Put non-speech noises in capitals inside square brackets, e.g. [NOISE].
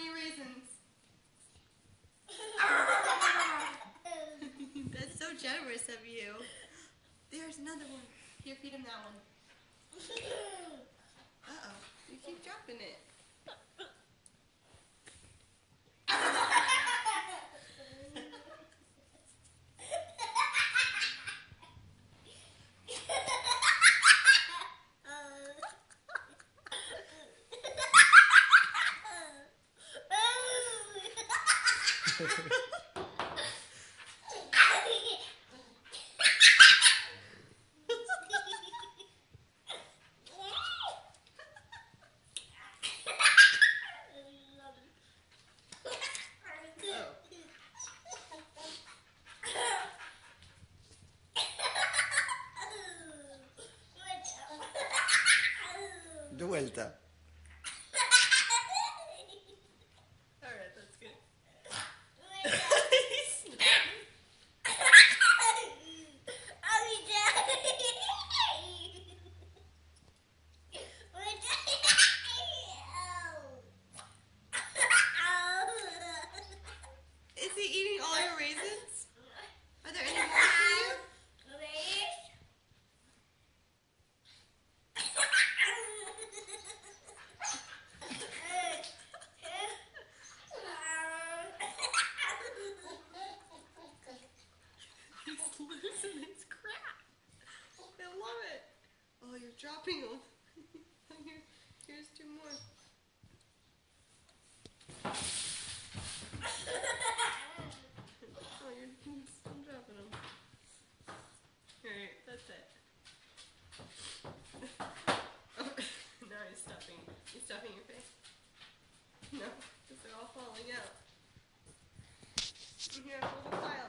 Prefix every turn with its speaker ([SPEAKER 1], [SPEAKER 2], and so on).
[SPEAKER 1] many raisins. [LAUGHS] [LAUGHS] That's so generous of you. There's another one. Here, feed him that one. Uh-oh. You keep dropping it.
[SPEAKER 2] de
[SPEAKER 3] vuelta.
[SPEAKER 1] dropping [LAUGHS] them. Here, here's two more. oh, you're still dropping them. Alright, that's it. oh, [LAUGHS] now he's stuffing. He's stuffing your face. No, because they're all falling out. You have a pile.